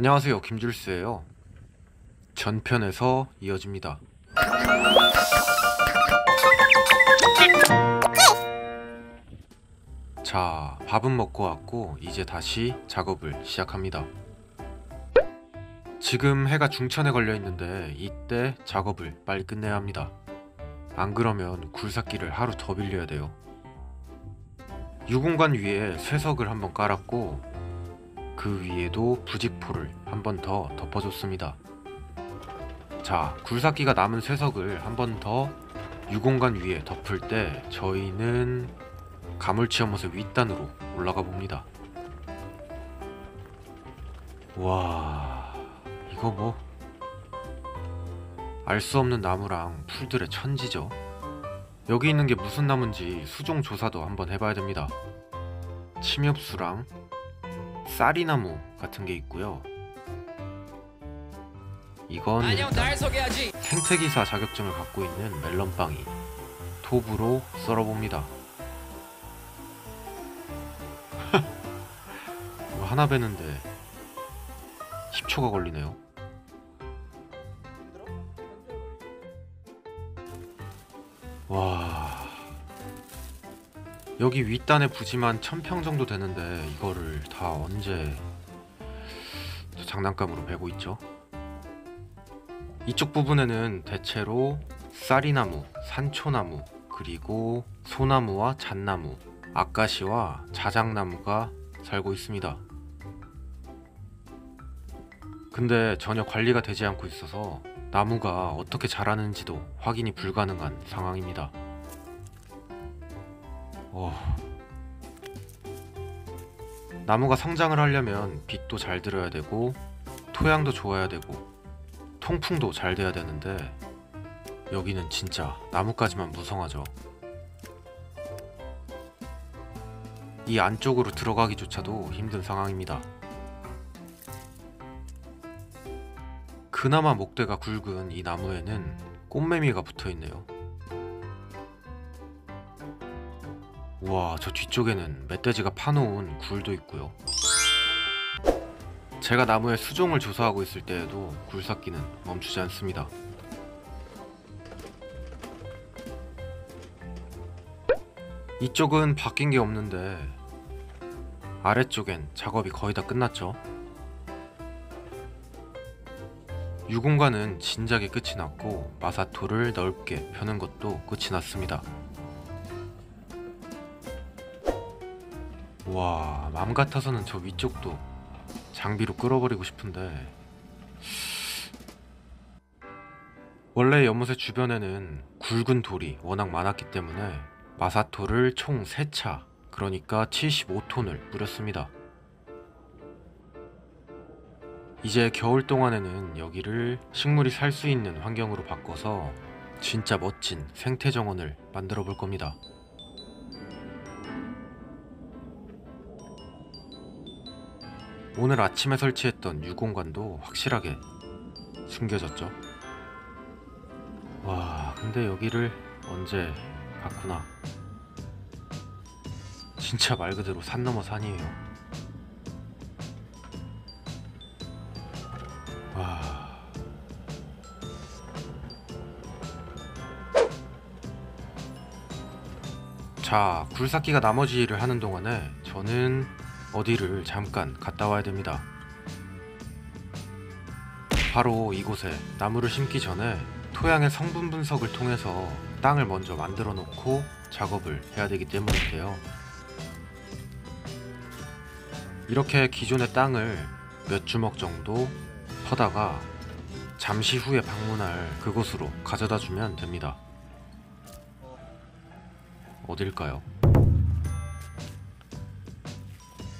안녕하세요. 김줄수예요. 전편에서 이어집니다. 자 밥은 먹고 왔고 이제 다시 작업을 시작합니다. 지금 해가 중천에 걸려 있는데 이때 작업을 빨리 끝내야 합니다. 안 그러면 굴삭기를 하루 더 빌려야 돼요. 유공관 위에 쇠석을 한번 깔았고 그 위에도 부직포를 한 번 더 덮어줬습니다. 자, 굴삭기가 남은 쇠석을 한 번 더 유공간 위에 덮을 때 저희는 가물치연못의 윗단으로 올라가 봅니다. 와, 이거 뭐 알 수 없는 나무랑 풀들의 천지죠. 여기 있는 게 무슨 나무인지 수종 조사도 한번 해봐야 됩니다. 침엽수랑 쌀이나무 같은 게 있고요. 이건 안녕 생태기사 자격증을 갖고 있는 멜론빵이 톱으로 썰어봅니다. 하나 베는데 10초가 걸리네요. 와 여기 윗단에 부지만 1000평 정도 되는데 이거를 다 언제 저 장난감으로 베고 있죠? 이쪽 부분에는 대체로 쌀이나무, 산초나무, 그리고 소나무와 잣나무, 아까시와 자작나무가 살고 있습니다. 근데 전혀 관리가 되지 않고 있어서 나무가 어떻게 자라는지도 확인이 불가능한 상황입니다. 어... 나무가 성장을 하려면 빛도 잘 들어야 되고 토양도 좋아야 되고 통풍도 잘 돼야 되는데 여기는 진짜 나무까지만 무성하죠. 이 안쪽으로 들어가기조차도 힘든 상황입니다. 그나마 목대가 굵은 이 나무에는 꽃매미가 붙어 있네요. 우와, 저 뒤쪽에는 멧돼지가 파놓은 굴도 있고요. 제가 나무의 수종을 조사하고 있을 때에도 굴삭기는 멈추지 않습니다. 이쪽은 바뀐 게 없는데 아래쪽엔 작업이 거의 다 끝났죠. 유공관은 진작에 끝이 났고 마사토를 넓게 펴는 것도 끝이 났습니다. 와, 맘 같아서는 저 위쪽도 장비로 끌어버리고 싶은데 원래 연못의 주변에는 굵은 돌이 워낙 많았기 때문에 마사토를 총 3차 그러니까 75톤을 뿌렸습니다. 이제 겨울 동안에는 여기를 식물이 살 수 있는 환경으로 바꿔서 진짜 멋진 생태 정원을 만들어 볼 겁니다. 오늘 아침에 설치했던 유공관도 확실하게 숨겨졌죠. 와, 근데 여기를 언제 갔구나. 진짜 말 그대로 산 넘어 산이에요. 와. 자, 굴삭기가 나머지 일을 하는 동안에 저는 어디를 잠깐 갔다 와야 됩니다. 바로 이곳에 나무를 심기 전에 토양의 성분 분석을 통해서 땅을 먼저 만들어 놓고 작업을 해야 되기 때문인데요. 이렇게 기존의 땅을 몇 주먹 정도 퍼다가 잠시 후에 방문할 그곳으로 가져다 주면 됩니다. 어딜까요?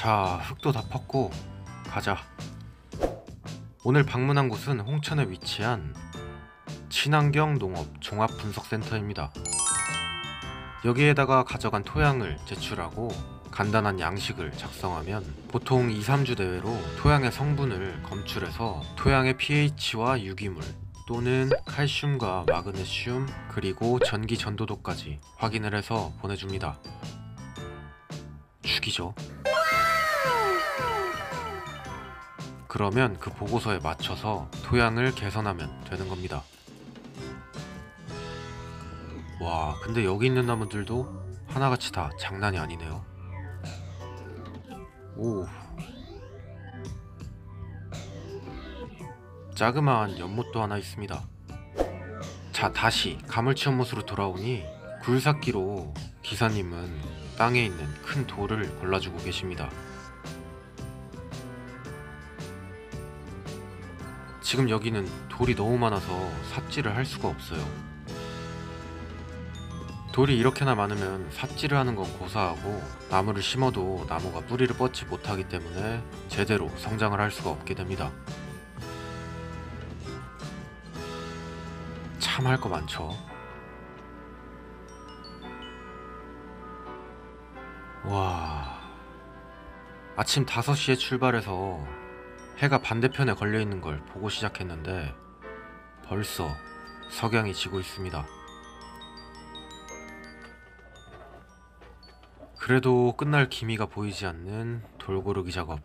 자, 흙도 다 팠고 가자. 오늘 방문한 곳은 홍천에 위치한 친환경 농업 종합 분석센터입니다. 여기에다가 가져간 토양을 제출하고 간단한 양식을 작성하면 보통 2, 3주 내외로 토양의 성분을 검출해서 토양의 pH와 유기물 또는 칼슘과 마그네슘 그리고 전기 전도도까지 확인을 해서 보내줍니다. 죽이죠. 그러면 그 보고서에 맞춰서 토양을 개선하면 되는 겁니다. 와, 근데 여기 있는 나무들도 하나같이 다 장난이 아니네요. 오. 자그마한 연못도 하나 있습니다. 자, 다시 가물치 연못으로 돌아오니 굴삭기로 기사님은 땅에 있는 큰 돌을 골라주고 계십니다. 지금 여기는 돌이 너무 많아서 삽질을 할 수가 없어요. 돌이 이렇게나 많으면 삽질을 하는 건 고사하고 나무를 심어도 나무가 뿌리를 뻗지 못하기 때문에 제대로 성장을 할 수가 없게 됩니다. 참 할 거 많죠. 와. 아침 5시에 출발해서 해가 반대편에 걸려 있는 걸 보고 시작했는데 벌써 석양이 지고 있습니다. 그래도 끝날 기미가 보이지 않는 돌고르기 작업.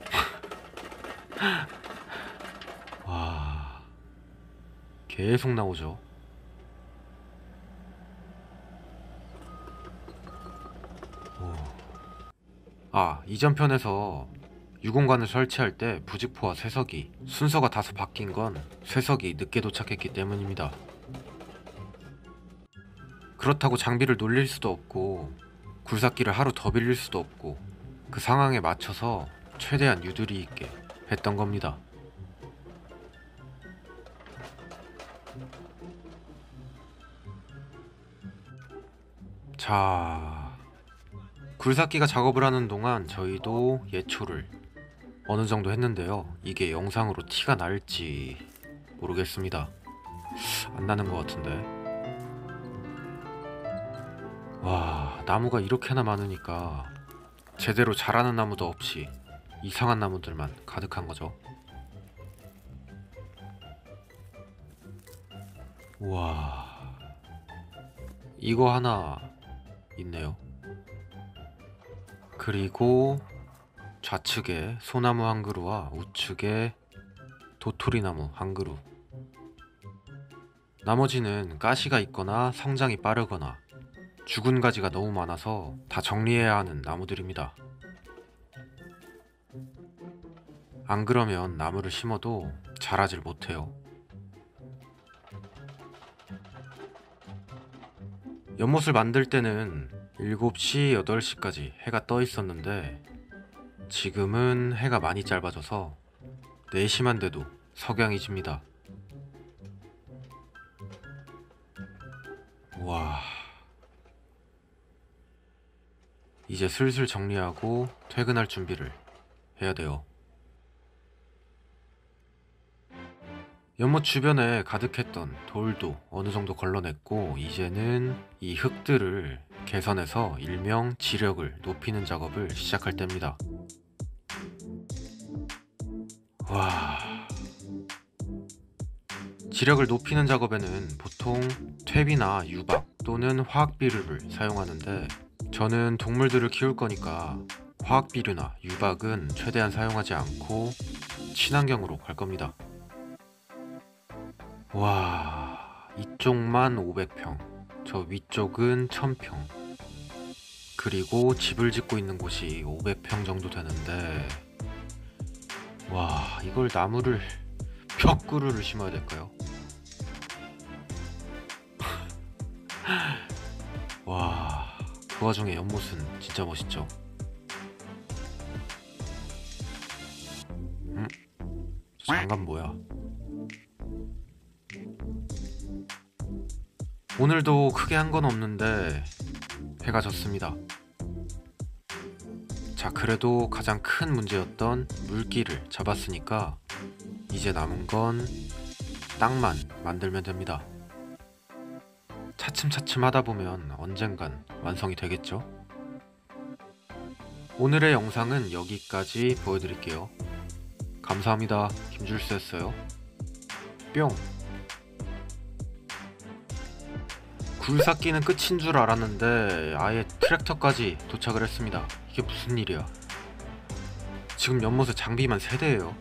와. 계속 나오죠. 오. 아, 이전 편에서 유공관을 설치할 때 부직포와 쇠석이 순서가 다소 바뀐 건 쇠석이 늦게 도착했기 때문입니다. 그렇다고 장비를 놀릴 수도 없고 굴삭기를 하루 더 빌릴 수도 없고 그 상황에 맞춰서 최대한 유두리 있게 했던 겁니다. 자, 굴삭기가 작업을 하는 동안 저희도 예초를 어느 정도 했는데요. 이게 영상으로 티가 날지 모르겠습니다. 안 나는 것 같은데. 와, 나무가 이렇게나 많으니까 제대로 자라는 나무도 없이 이상한 나무들만 가득한 거죠. 와, 이거 하나 있네요. 그리고 좌측에 소나무 한 그루와 우측에 도토리나무 한 그루. 나머지는 가시가 있거나 성장이 빠르거나 죽은 가지가 너무 많아서 다 정리해야 하는 나무들입니다. 안 그러면 나무를 심어도 자라질 못해요. 연못을 만들 때는 7시, 8시까지 해가 떠 있었는데 지금은 해가 많이 짧아져서 4시만 돼도 석양이 집니다. 와. 이제 슬슬 정리하고 퇴근할 준비를 해야 돼요. 연못 주변에 가득했던 돌도 어느 정도 걸러냈고 이제는 이 흙들을 개선해서 일명 지력을 높이는 작업을 시작할 때입니다. 와. 지력을 높이는 작업에는 보통 퇴비나 유박 또는 화학 비료를 사용하는데 저는 동물들을 키울 거니까 화학 비료나 유박은 최대한 사용하지 않고 친환경으로 갈 겁니다. 와, 이쪽만 500평, 저 위쪽은 1000평. 그리고 집을 짓고 있는 곳이 500평 정도 되는데, 와, 이걸 나무를 몇 그루를 심어야 될까요? 와, 그 와중에 연못은 진짜 멋있죠. 음, 저 장갑 뭐야? 오늘도 크게 한 건 없는데 해가 졌습니다. 자, 그래도 가장 큰 문제였던 물기를 잡았으니까 이제 남은 건 땅만 만들면 됩니다. 차츰차츰 하다 보면 언젠간 완성이 되겠죠? 오늘의 영상은 여기까지 보여드릴게요. 감사합니다. 김줄수였어요. 뿅! 굴삭기는 끝인 줄 알았는데 아예 트랙터까지 도착을 했습니다. 이게 무슨 일이야? 지금 연못에 장비만 3대예요